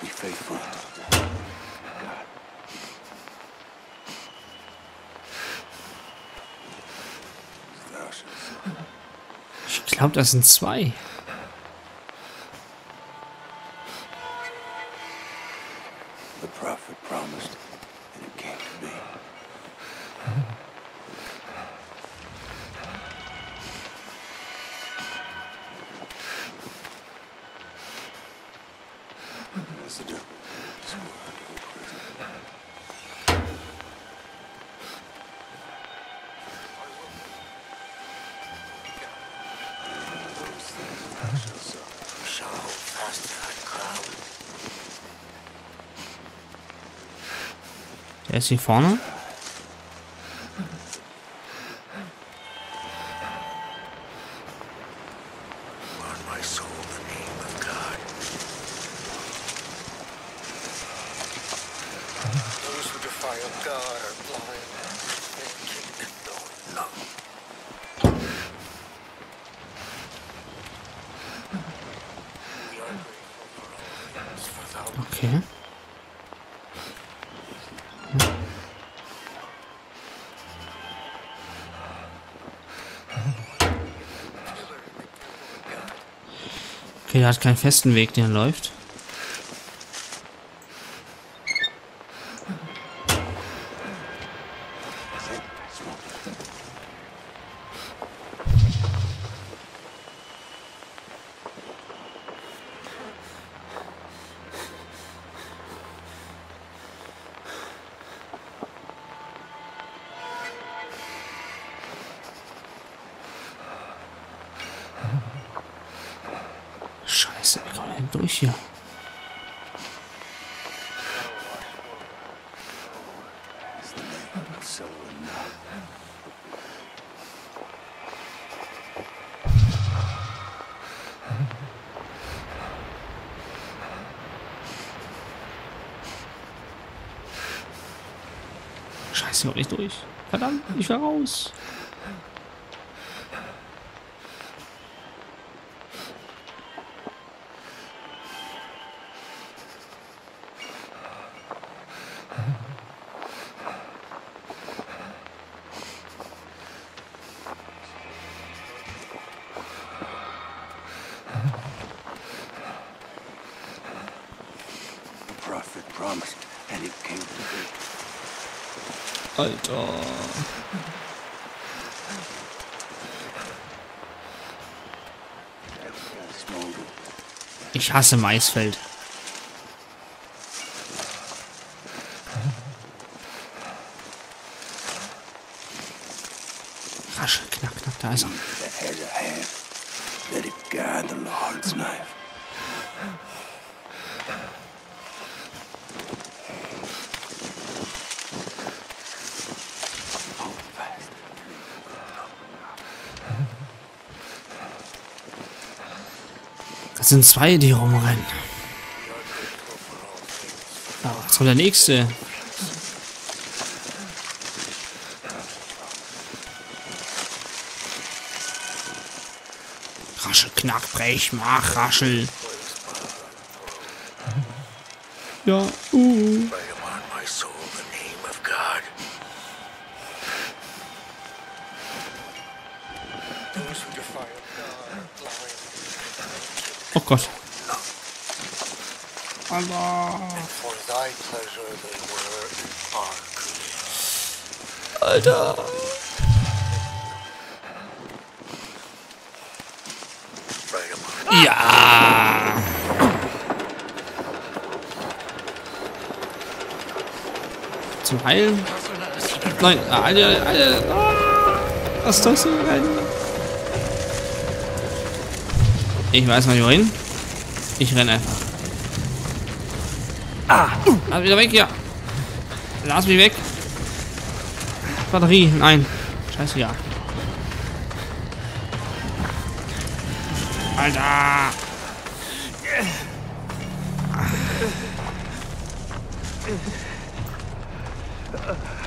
Be faithful. Ich glaube, das sind zwei. Der ist Okay, der hat keinen festen Weg, den er läuft. Scheiße, kommen wir denn durch hier? Scheiße, ich komm nicht durch. Verdammt, ich will raus. Alter. Ich hasse Maisfeld. Raschel, knack, knack, da ist er. that has a hand, let it guide the Lord's knife. Hold fast. Das sind zwei, die rumrennen. Ja, was kommt der nächste? Raschel, knack, brech, mach, raschel. Ja, uh. Oh Gott. Allah. For thy pleasure they were and are created. Alter. Ja. Zum Heilen? Nein, Alter, Alter. Ah, Was ist das denn? Ich weiß mal wohin. Ich renne einfach. Ah! Lass mich wieder weg hier. Lass mich weg. Batterie, nein. Scheiße, ja. Alter!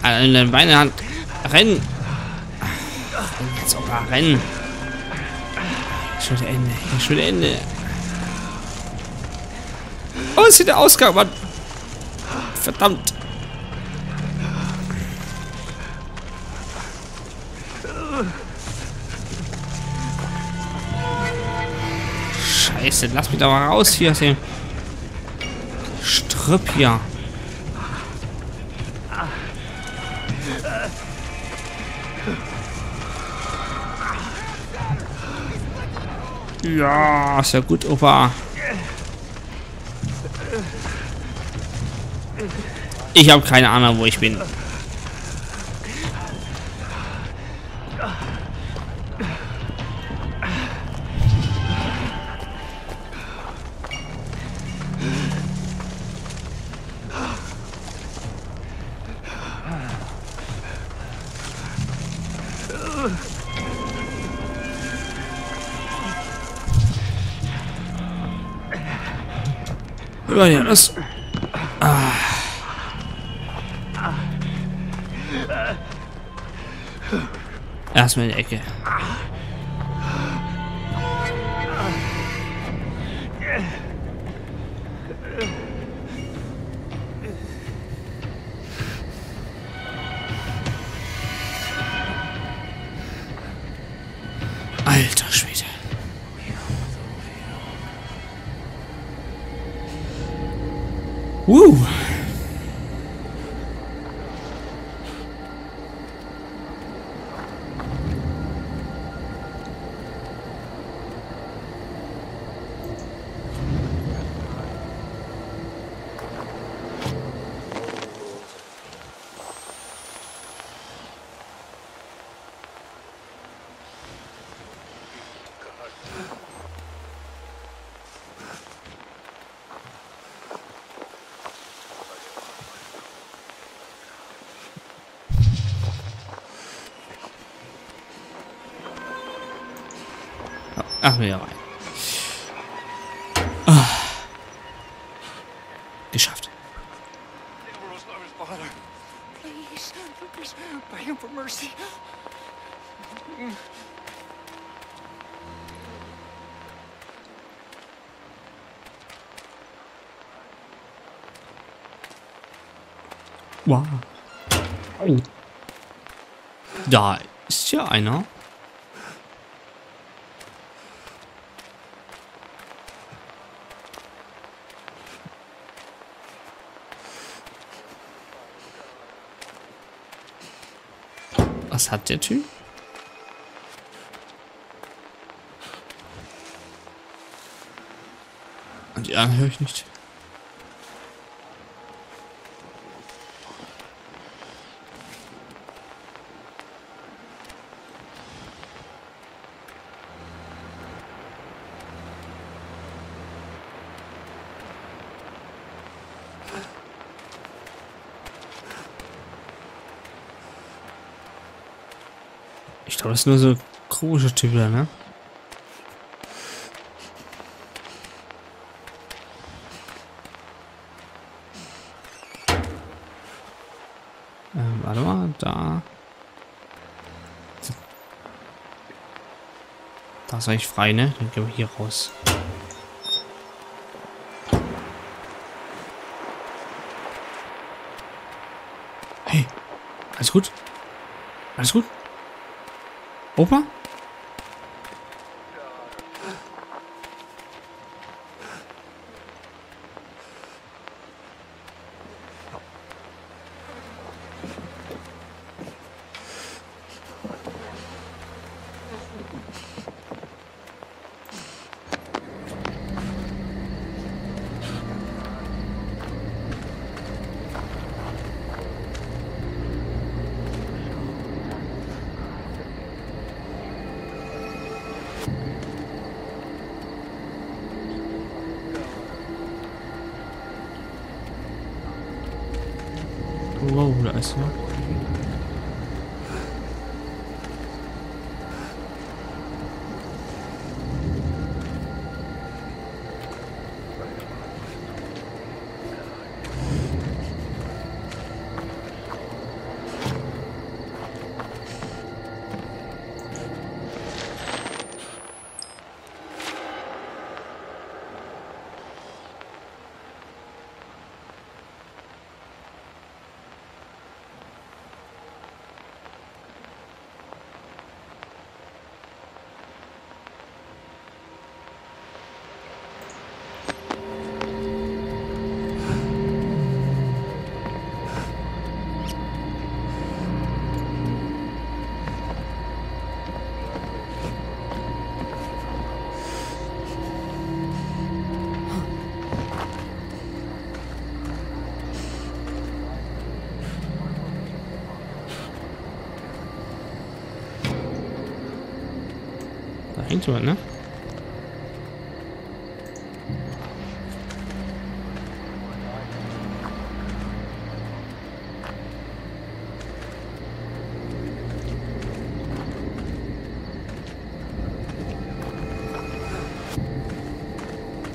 Alter, in deine Beine Hand. Rennen! Jetzt auch mal rennen. Schon Ende. Schon Ende. Oh, ist hier der Ausgang, Mann. Verdammt. Scheiße, lass mich da mal raus hier aus dem Strüpp hier. Ja, ist ja gut, Opa. Ich habe keine Ahnung, wo ich bin. Ja, das. Ah. Erstmal in die Ecke. Ach, mir rein. Ah. Geschafft. Wow. Da ist ja einer. Was hat der Typ? Und die anderen höre ich nicht. Glaube, das ist nur so komische Typ da, ne? Ähm, warte mal, da. Da ist eigentlich frei, ne? Dann gehen wir hier raus. Hey, alles gut? Alles gut? Opa? Wow, da hängt jemand, ne?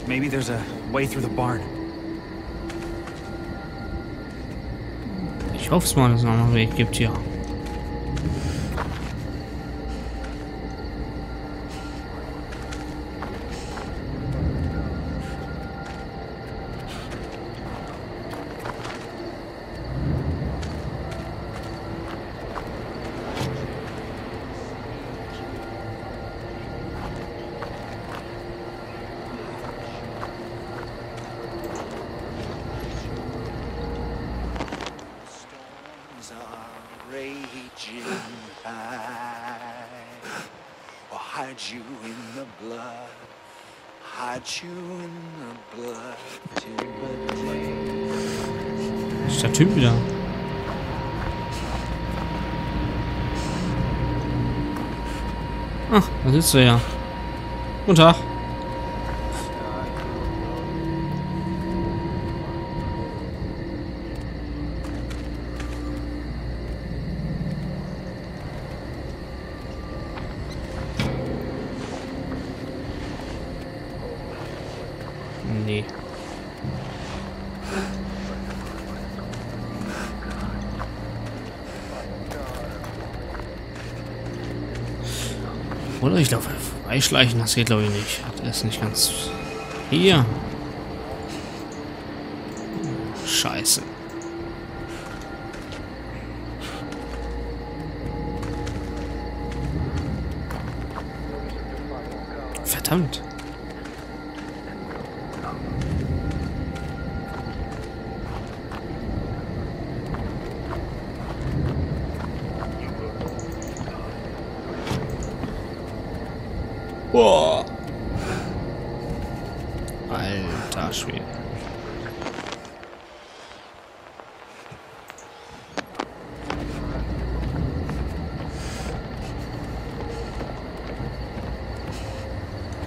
Maybe there's a way through the barn. Ich hoffe es mal, dass es noch einen Weg gibt. Hide you in the blood. Hide you in the blood. Timber Ist der Typ wieder? Ach, da sitzt er ja. Guten Tag. Nee. Oder ich glaube, freischleichen, das geht glaube ich nicht. Das ist nicht ganz... Hier. Scheiße. Verdammt. Boah. Alter Schwede.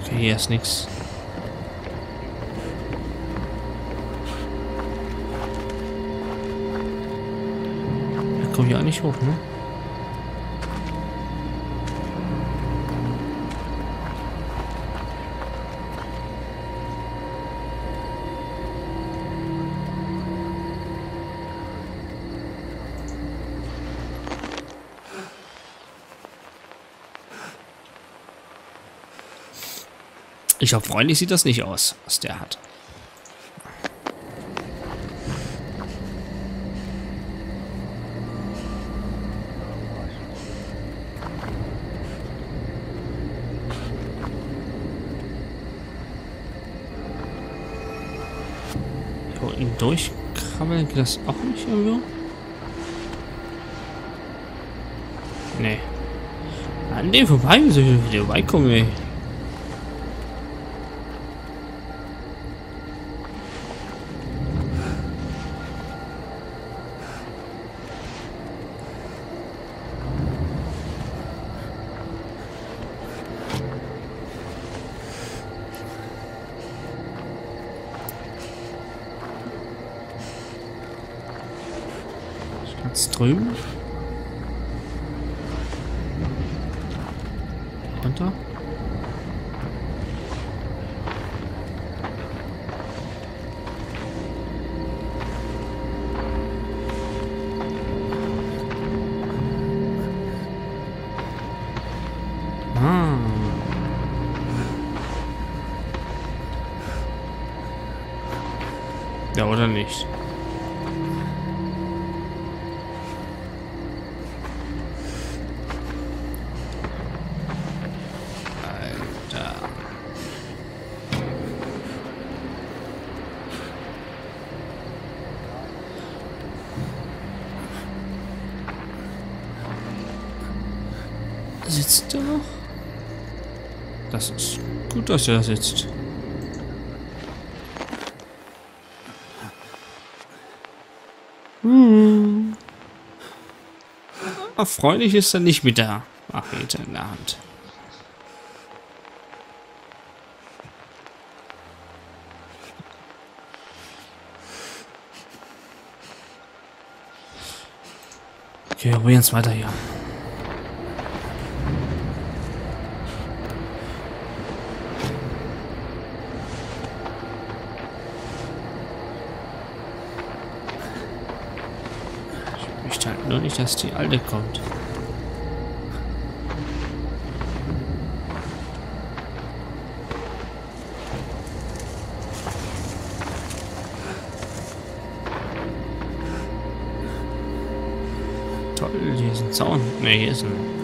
Okay, hier ist nix. Da komm ich auch nicht hoch, ne? Freundlich sieht das nicht aus, was der hat. Hier unten durchkrabbeln geht das auch nicht irgendwo? Nee. An dem vorbei, wie soll ich wieder vorbeikommen, ey? Drüben. Runter. Ah. Ja, oder nicht? Sitzt er noch? Das ist gut, dass er da sitzt. Hm. Erfreulich ist er nicht mit der Machete in der Hand. Okay, probieren es weiter hier. Möchte halt nur nicht, dass die alte kommt. Toll, hier ist ein Zaun. Ne, hier ist ein...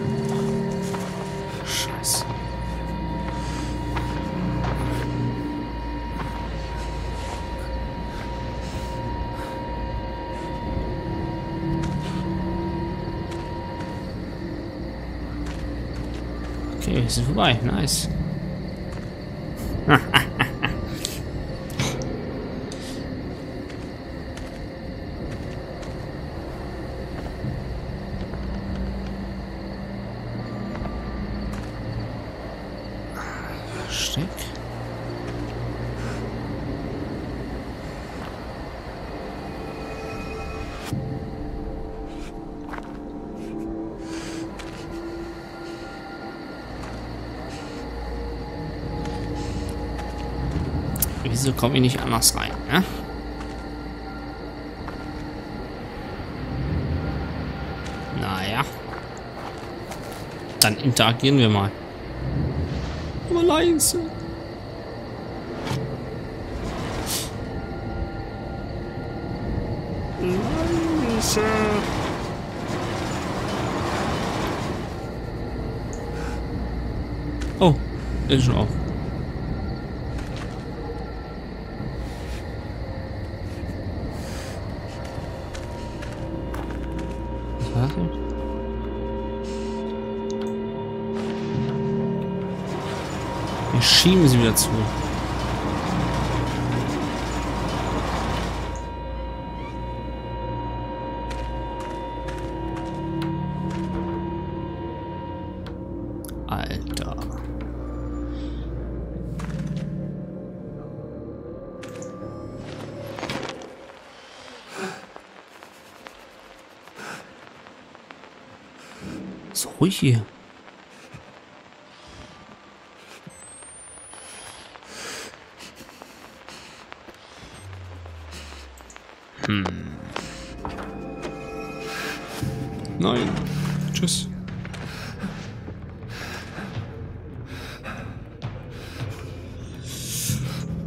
Okay, wir sind vorbei. Nice. Wieso komme ich nicht anders rein, ne? Naja. Dann interagieren wir mal. Aber leise. Leise. Oh, ist schon auf. Schieben sie wieder zu. Alter. So ruhig hier.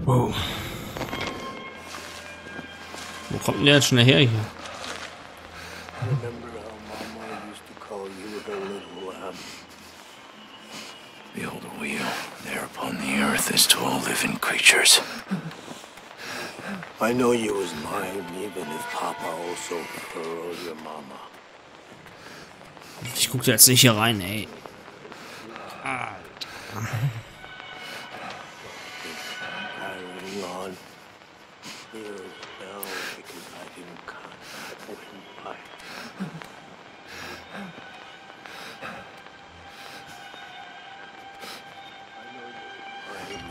Wow. Wo kommt denn der jetzt schon her hier? Creatures. I know you was mine, even if Papa also your mama. Ich guck jetzt nicht hier rein, ey.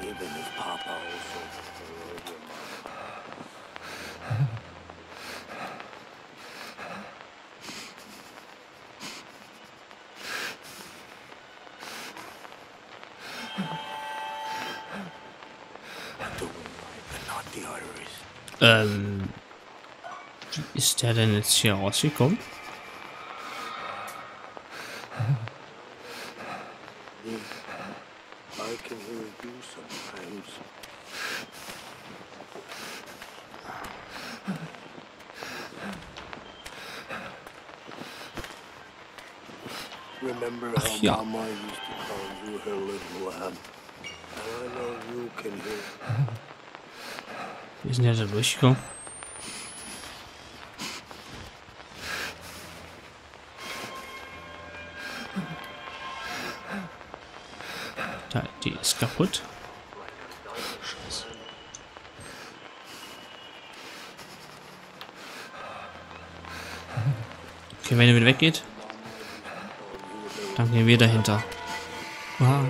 Even if Papa also furrowed your mama. The windpipe, but not the arteries. Ähm. Wie ist der denn jetzt hier rausgekommen? I can hear you sometimes. Remember how ja. Mama used to call you kaputt. Okay, wenn er wieder weggeht, dann gehen wir dahinter. Ah,